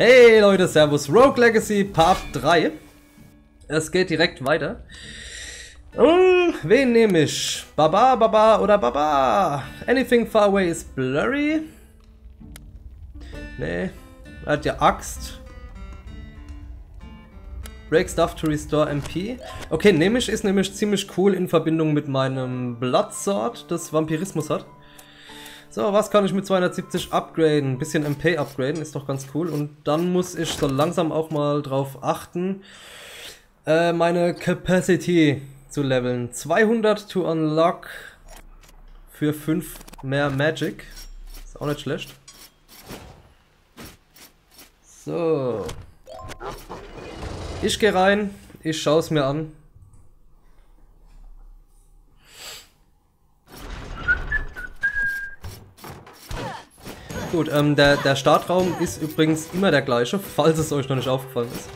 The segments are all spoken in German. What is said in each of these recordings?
Hey Leute, Servus. Rogue Legacy Part 3. Es geht direkt weiter. Hm, wen nehme ich? Baba, Baba oder Baba? Anything far away is blurry? Nee. Er hat ja Axt. Break Stuff to Restore MP. Okay, nehme ich, ist nämlich ziemlich cool in Verbindung mit meinem Bloodsword, das Vampirismus hat. So, was kann ich mit 270 upgraden? Ein bisschen MP upgraden, ist doch ganz cool. Und dann muss ich so langsam auch mal drauf achten, äh, meine Capacity zu leveln. 200 to unlock für 5 mehr Magic. Ist auch nicht schlecht. So. Ich gehe rein, ich schaue es mir an. Gut, ähm, der, der Startraum ist übrigens immer der gleiche, falls es euch noch nicht aufgefallen ist.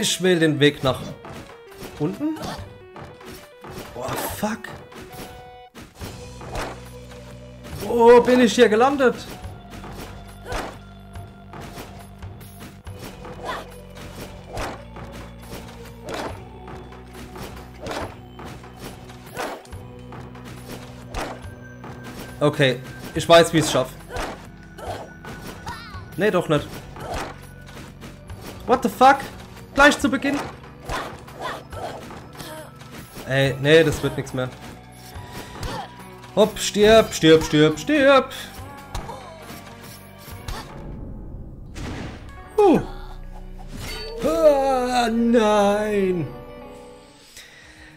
Ich wähle den Weg nach unten. Boah, fuck. Wo bin ich hier gelandet? Okay, ich weiß, wie ich es schaffe. Nee, doch nicht. What the fuck? Gleich zu Beginn. Ey, nee, das wird nichts mehr. Hopp, stirb, stirb, stirb, stirb. Huh. Ah, nein.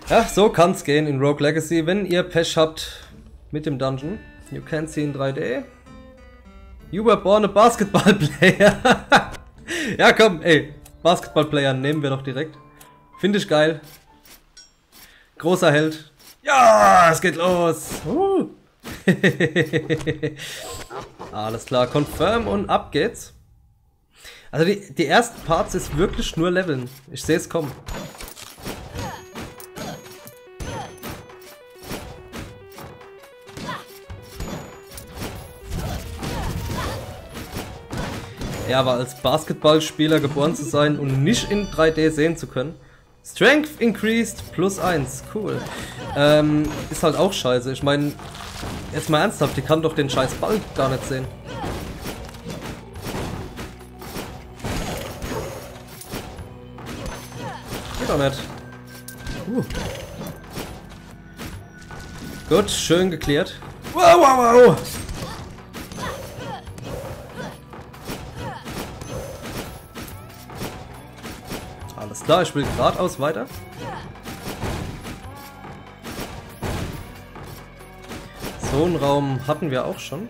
Ja, so kann's gehen in Rogue Legacy, wenn ihr Pech habt mit dem Dungeon. You can see in 3D. You were born a basketball player. ja, komm, ey. Basketball-Player nehmen wir doch direkt. Finde ich geil. Großer Held. Ja, es geht los. Uh. Alles klar, confirm und ab geht's. Also die, die ersten Parts ist wirklich nur Leveln. Ich sehe es kommen. Ja, aber als Basketballspieler geboren zu sein und nicht in 3D sehen zu können. Strength increased plus 1, cool. Ähm, ist halt auch scheiße. Ich meine, jetzt mal ernsthaft, die kann doch den scheiß Ball gar nicht sehen. Geht doch nicht. Uh. Gut, schön geklärt. Wow, wow, wow! Klar, ich will geradeaus weiter. So einen Raum hatten wir auch schon.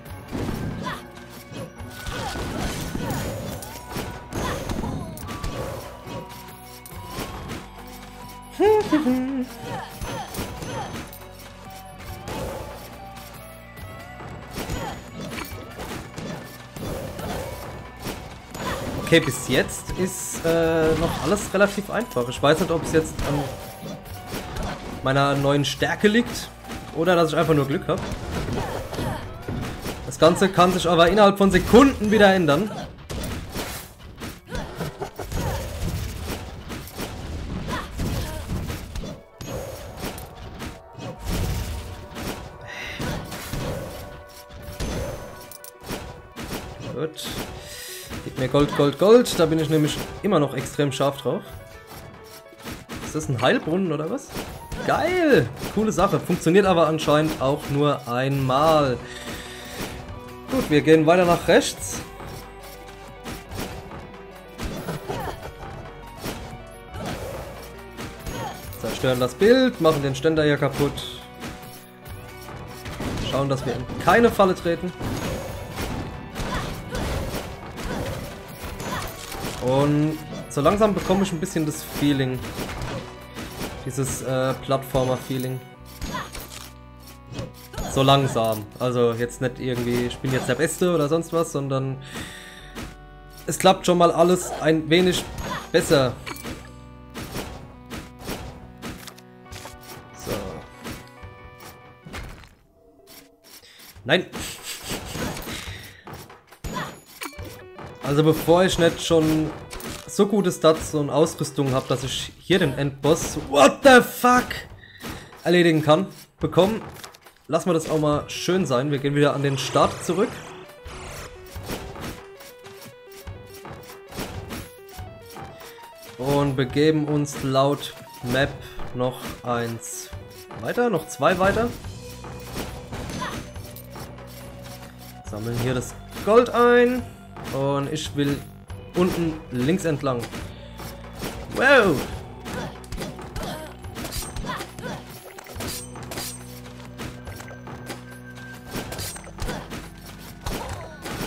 Okay, bis jetzt ist äh, noch alles relativ einfach. Ich weiß nicht, ob es jetzt an meiner neuen Stärke liegt oder dass ich einfach nur Glück habe. Das Ganze kann sich aber innerhalb von Sekunden wieder ändern. Gold, Gold, Gold. Da bin ich nämlich immer noch extrem scharf drauf. Ist das ein Heilbrunnen oder was? Geil! Coole Sache. Funktioniert aber anscheinend auch nur einmal. Gut, wir gehen weiter nach rechts. Zerstören das Bild, machen den Ständer hier kaputt. Schauen, dass wir in keine Falle treten. Und so langsam bekomme ich ein bisschen das Feeling. Dieses äh, Plattformer-Feeling. So langsam. Also jetzt nicht irgendwie, ich bin jetzt der Beste oder sonst was, sondern es klappt schon mal alles ein wenig besser. So. Also bevor ich nicht schon so gute Stats und Ausrüstung habe, dass ich hier den Endboss, what the fuck, erledigen kann, bekommen, lassen wir das auch mal schön sein. Wir gehen wieder an den Start zurück. Und begeben uns laut Map noch eins weiter, noch zwei weiter. Sammeln hier das Gold ein. Und ich will unten links entlang. Wow!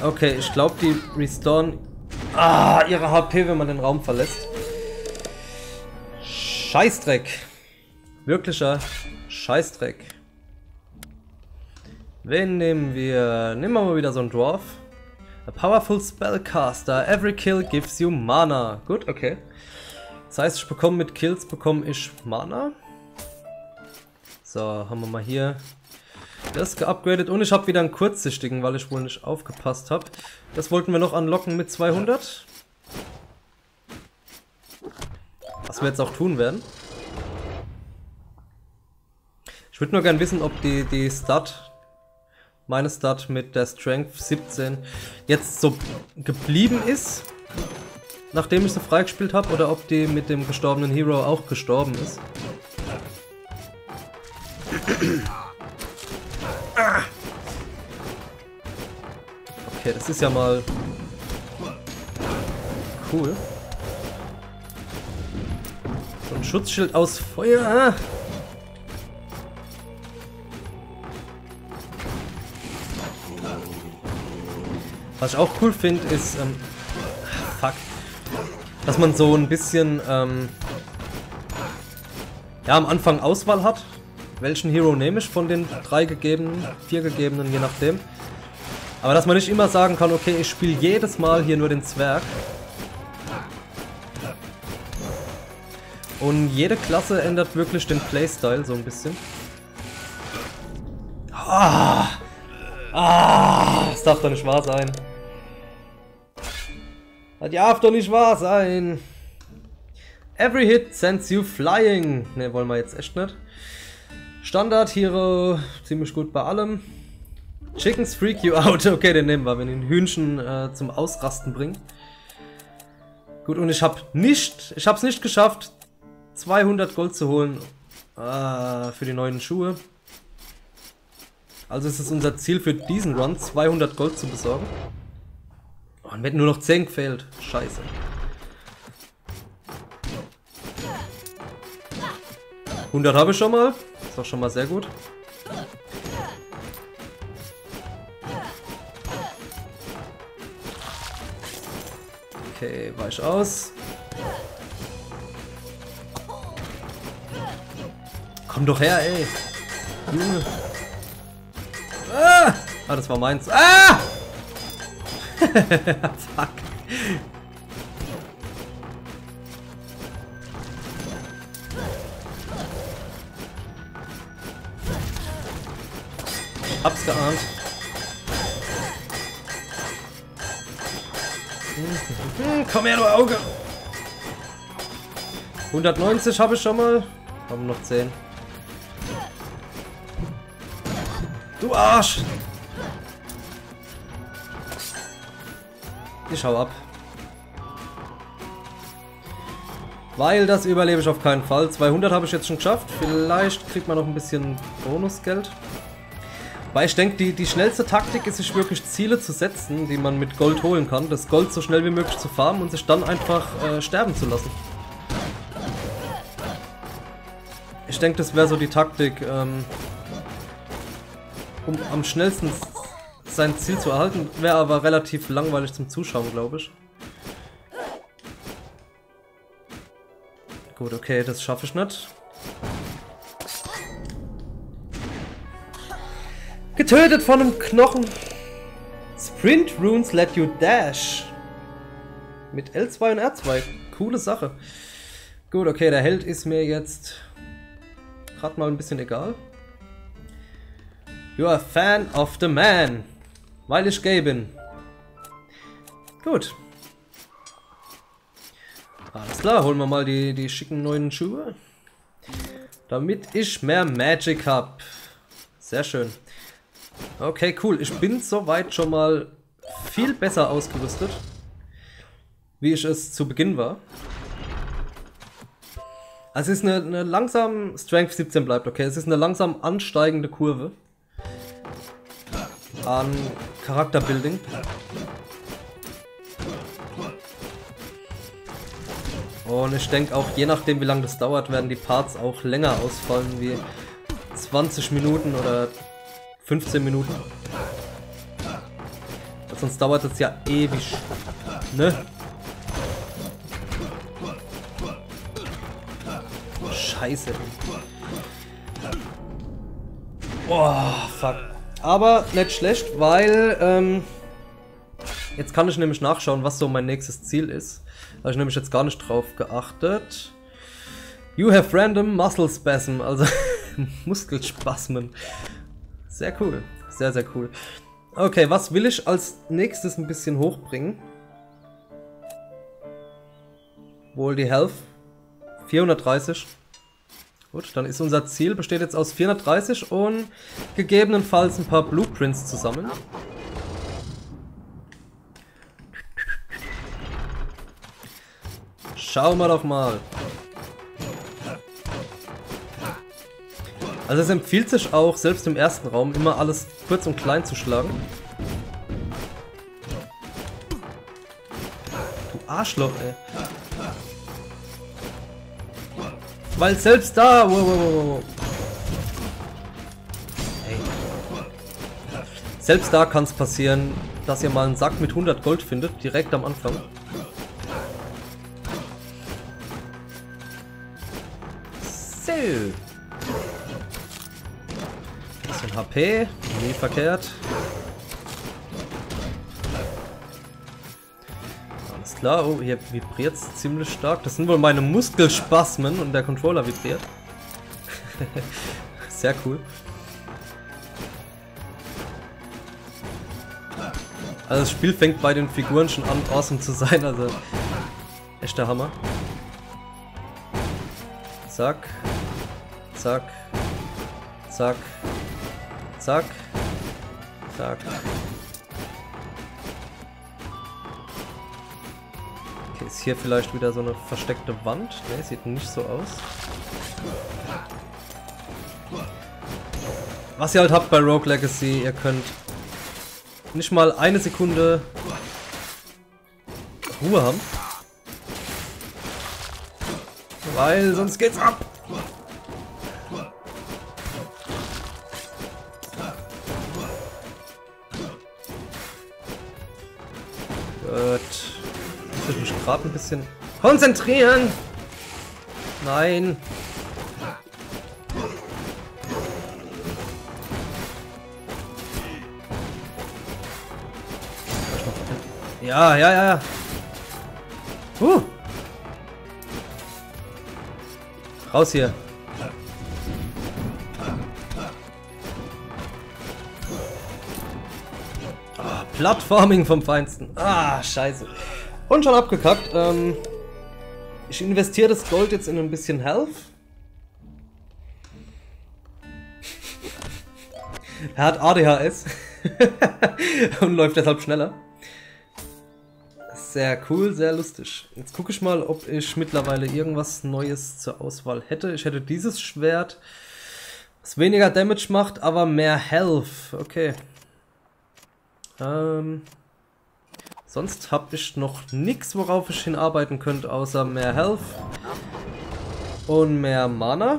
Okay, ich glaube, die restoren ah, ihre HP, wenn man den Raum verlässt. Scheißdreck. Wirklicher Scheißdreck. Wen nehmen wir? Nehmen wir mal wieder so einen Dwarf. A powerful spellcaster. Every kill gives you Mana. Gut, okay. Das heißt, ich bekomme mit Kills bekomme ich Mana. So, haben wir mal hier das geupgradet. Und ich habe wieder einen kurzsichtigen, weil ich wohl nicht aufgepasst habe. Das wollten wir noch anlocken mit 200. Was wir jetzt auch tun werden. Ich würde nur gern wissen, ob die, die Stat meine Stat mit der Strength 17 jetzt so geblieben ist, nachdem ich sie freigespielt habe, oder ob die mit dem gestorbenen Hero auch gestorben ist. Okay, das ist ja mal cool. So ein Schutzschild aus Feuer. Was ich auch cool finde, ist, ähm, fuck, dass man so ein bisschen, ähm, ja, am Anfang Auswahl hat. Welchen Hero nehme ich von den drei gegebenen, vier gegebenen, je nachdem. Aber dass man nicht immer sagen kann, okay, ich spiele jedes Mal hier nur den Zwerg. Und jede Klasse ändert wirklich den Playstyle so ein bisschen. Ah! Ah! Das darf doch nicht wahr sein. Das darf doch nicht wahr sein. Every hit sends you flying. Ne, wollen wir jetzt echt nicht. Standard Hero, ziemlich gut bei allem. Chickens freak you out. Okay, den nehmen wir, wenn ihn Hühnchen äh, zum Ausrasten bringen. Gut, und ich habe nicht, ich habe es nicht geschafft, 200 Gold zu holen äh, für die neuen Schuhe. Also ist es unser Ziel für diesen Run, 200 Gold zu besorgen. Oh, und wird nur noch 10 gefehlt. Scheiße. Hundert habe ich schon mal. Ist doch schon mal sehr gut. Okay, weich aus. Komm doch her, ey. Junge. Ah! ah, das war meins. Ah! Fuck. Hab's geahnt. Komm her, du Auge! 190 habe ich schon mal. Haben noch 10. Du Arsch! Ich hau ab. Weil das überlebe ich auf keinen Fall. 200 habe ich jetzt schon geschafft. Vielleicht kriegt man noch ein bisschen Bonusgeld. Weil ich denke, die, die schnellste Taktik ist, sich wirklich Ziele zu setzen, die man mit Gold holen kann. Das Gold so schnell wie möglich zu farmen und sich dann einfach äh, sterben zu lassen. Ich denke, das wäre so die Taktik, ähm, um am schnellsten sein Ziel zu erhalten. Wäre aber relativ langweilig zum Zuschauen, glaube ich. Gut, okay, das schaffe ich nicht. Getötet von einem Knochen. Sprint Runes let you dash. Mit L2 und R2. Coole Sache. Gut, okay, der Held ist mir jetzt gerade mal ein bisschen egal. You are a fan of the man. Weil ich gay bin. Gut, Alles klar, holen wir mal die, die schicken neuen Schuhe. Damit ich mehr Magic hab. Sehr schön. Okay, cool. Ich bin soweit schon mal viel besser ausgerüstet, wie ich es zu Beginn war. Also es ist eine, eine langsam, Strength 17 bleibt okay, es ist eine langsam ansteigende Kurve an Charakterbuilding. Und ich denke auch, je nachdem wie lange das dauert, werden die Parts auch länger ausfallen, wie 20 Minuten oder 15 Minuten. Sonst dauert es ja ewig. Ne? Scheiße. Boah, fuck. Aber nicht schlecht, weil ähm, jetzt kann ich nämlich nachschauen, was so mein nächstes Ziel ist. Da habe ich nämlich jetzt gar nicht drauf geachtet. You have random muscle spasm, also Muskelspasmen. Sehr cool, sehr, sehr cool. Okay, was will ich als nächstes ein bisschen hochbringen? Wohl die Health. 430. Gut, dann ist unser Ziel, besteht jetzt aus 430 und gegebenenfalls ein paar Blueprints zusammen. Schauen wir doch mal. Also es empfiehlt sich auch, selbst im ersten Raum, immer alles kurz und klein zu schlagen. Du Arschloch, ey. Weil selbst da... Wow, wow, wow, hey. Selbst da kann es passieren, dass ihr mal einen Sack mit 100 Gold findet, direkt am Anfang. So. Bisschen HP, nie verkehrt. Klar. Oh, hier vibriert es ziemlich stark. Das sind wohl meine Muskelspasmen und der Controller vibriert. Sehr cool. Also das Spiel fängt bei den Figuren schon an, awesome zu sein. Also echter Hammer. Zack. Zack. Zack. Zack. Zack. Ist hier vielleicht wieder so eine versteckte Wand? Ne, sieht nicht so aus. Was ihr halt habt bei Rogue Legacy, ihr könnt nicht mal eine Sekunde Ruhe haben. Weil sonst geht's ab. Gerade ein bisschen konzentrieren. Nein. Ja, ja, ja. Huh. Raus hier. Ah, Plattforming vom Feinsten. Ah, scheiße. Und schon abgekackt. Ähm, ich investiere das Gold jetzt in ein bisschen Health. er hat ADHS. und läuft deshalb schneller. Sehr cool, sehr lustig. Jetzt gucke ich mal, ob ich mittlerweile irgendwas Neues zur Auswahl hätte. Ich hätte dieses Schwert, was weniger Damage macht, aber mehr Health. Okay. Ähm, Sonst habe ich noch nichts, worauf ich hinarbeiten könnte, außer mehr Health und mehr Mana.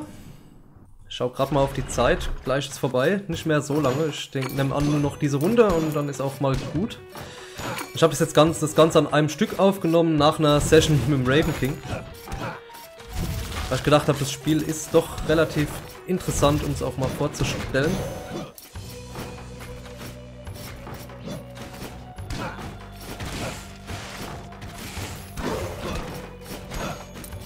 Ich schau gerade mal auf die Zeit. Gleich ist vorbei. Nicht mehr so lange. Ich nehme an nur noch diese Runde und dann ist auch mal gut. Ich habe das jetzt ganz, das Ganze an einem Stück aufgenommen nach einer Session mit dem Raven King. Weil ich gedacht habe, das Spiel ist doch relativ interessant, um es auch mal vorzustellen.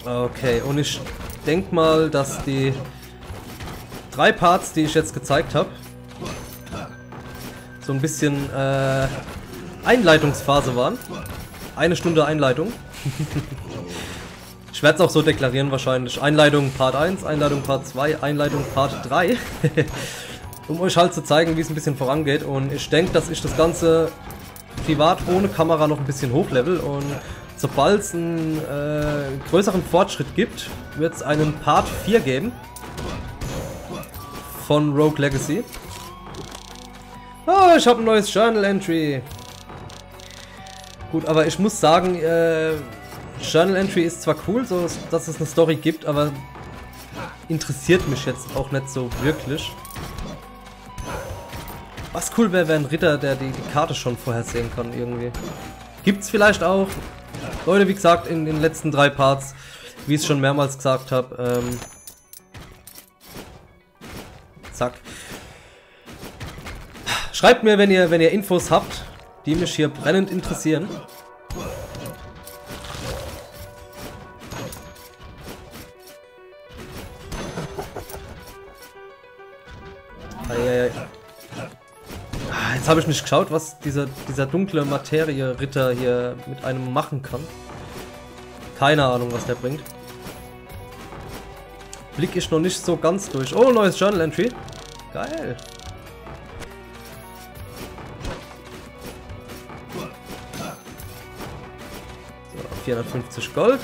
Okay, und ich denke mal, dass die drei Parts, die ich jetzt gezeigt habe, so ein bisschen äh, Einleitungsphase waren. Eine Stunde Einleitung. Ich werde es auch so deklarieren wahrscheinlich. Einleitung Part 1, Einleitung Part 2, Einleitung Part 3. um euch halt zu zeigen, wie es ein bisschen vorangeht. Und ich denke, dass ich das Ganze privat ohne Kamera noch ein bisschen hochlevel. Und sobald es einen äh, größeren Fortschritt gibt, wird es einen Part 4 geben. Von Rogue Legacy. Oh, ich habe ein neues Journal Entry. Gut, aber ich muss sagen, äh, Journal Entry ist zwar cool, so dass es eine Story gibt, aber interessiert mich jetzt auch nicht so wirklich. Was cool wäre, wäre ein Ritter, der die, die Karte schon vorhersehen kann irgendwie. Gibt's vielleicht auch. Leute, wie gesagt, in den letzten drei Parts, wie ich es schon mehrmals gesagt habe, ähm, zack. Schreibt mir, wenn ihr, wenn ihr Infos habt, die mich hier brennend interessieren. Jetzt habe ich nicht geschaut, was dieser, dieser dunkle Materie-Ritter hier mit einem machen kann. Keine Ahnung, was der bringt. Blick ich noch nicht so ganz durch. Oh, neues Journal Entry. Geil. So, 450 Gold.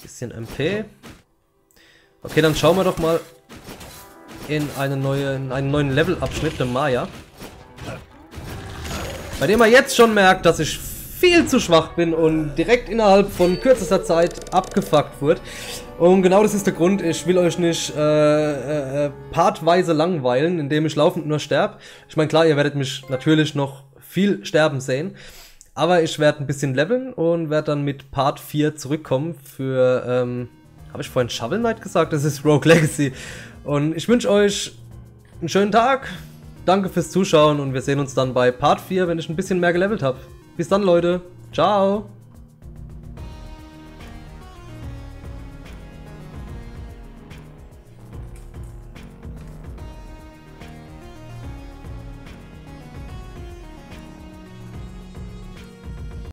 Bisschen MP. Okay, dann schauen wir doch mal in, eine neue, in einen neuen Levelabschnitt der Maya. Bei dem man jetzt schon merkt, dass ich viel zu schwach bin und direkt innerhalb von kürzester Zeit abgefuckt wird. Und genau das ist der Grund, ich will euch nicht äh, äh, partweise langweilen, indem ich laufend nur sterbe. Ich meine, klar, ihr werdet mich natürlich noch viel sterben sehen. Aber ich werde ein bisschen leveln und werde dann mit Part 4 zurückkommen für ähm, habe ich vorhin Shovel Knight gesagt? Das ist Rogue Legacy. Und ich wünsche euch einen schönen Tag. Danke fürs Zuschauen und wir sehen uns dann bei Part 4, wenn ich ein bisschen mehr gelevelt habe. Bis dann, Leute. Ciao.